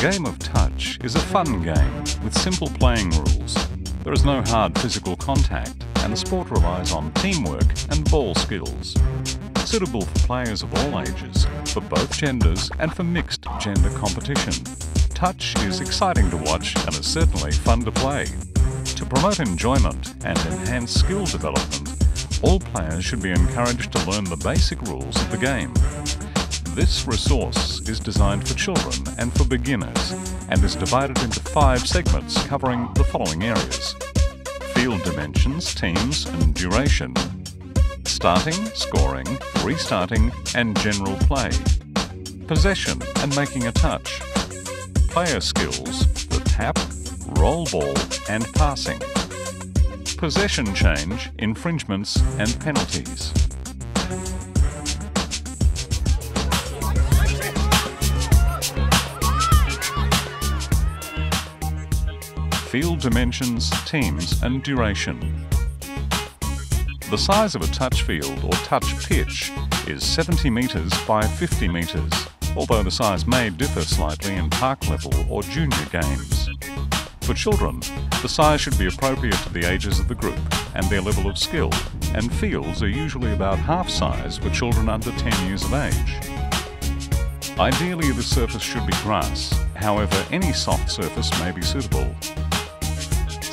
game of touch is a fun game with simple playing rules. There is no hard physical contact and the sport relies on teamwork and ball skills. Suitable for players of all ages, for both genders and for mixed gender competition. Touch is exciting to watch and is certainly fun to play. To promote enjoyment and enhance skill development, all players should be encouraged to learn the basic rules of the game. This resource is designed for children and for beginners and is divided into five segments covering the following areas. Field dimensions, teams and duration. Starting, scoring, restarting and general play. Possession and making a touch. Player skills, the tap, roll ball and passing. Possession change, infringements and penalties. Field dimensions, teams and duration. The size of a touch field or touch pitch is 70 metres by 50 metres, although the size may differ slightly in park level or junior games. For children, the size should be appropriate to the ages of the group and their level of skill, and fields are usually about half size for children under 10 years of age. Ideally, the surface should be grass, however any soft surface may be suitable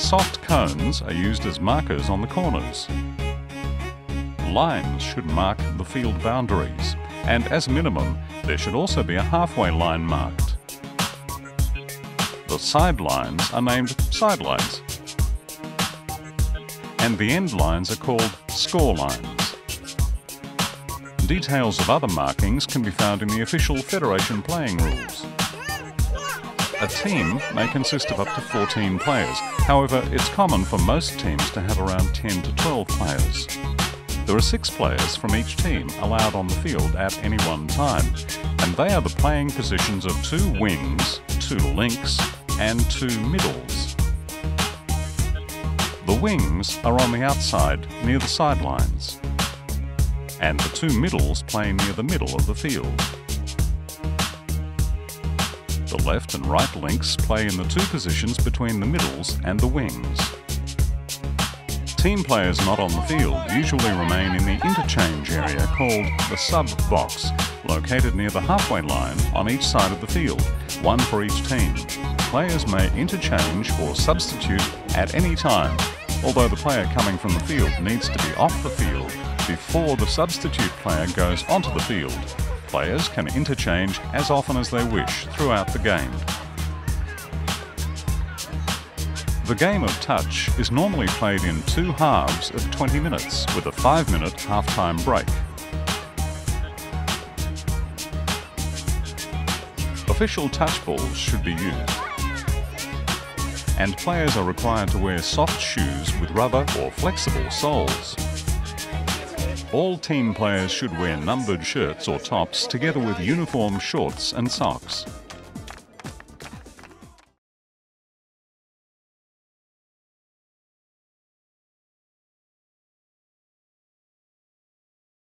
soft cones are used as markers on the corners. Lines should mark the field boundaries, and as a minimum, there should also be a halfway line marked. The sidelines are named sidelines, and the end lines are called score lines. Details of other markings can be found in the official Federation playing rules. A team may consist of up to 14 players. However, it's common for most teams to have around 10 to 12 players. There are six players from each team allowed on the field at any one time, and they are the playing positions of two wings, two links, and two middles. The wings are on the outside near the sidelines, and the two middles play near the middle of the field. The left and right links play in the two positions between the middles and the wings. Team players not on the field usually remain in the interchange area called the sub-box, located near the halfway line on each side of the field, one for each team. Players may interchange or substitute at any time, although the player coming from the field needs to be off the field before the substitute player goes onto the field Players can interchange as often as they wish throughout the game. The game of touch is normally played in two halves of 20 minutes with a 5 minute half-time break. Official touch balls should be used and players are required to wear soft shoes with rubber or flexible soles. All team players should wear numbered shirts or tops together with uniform shorts and socks.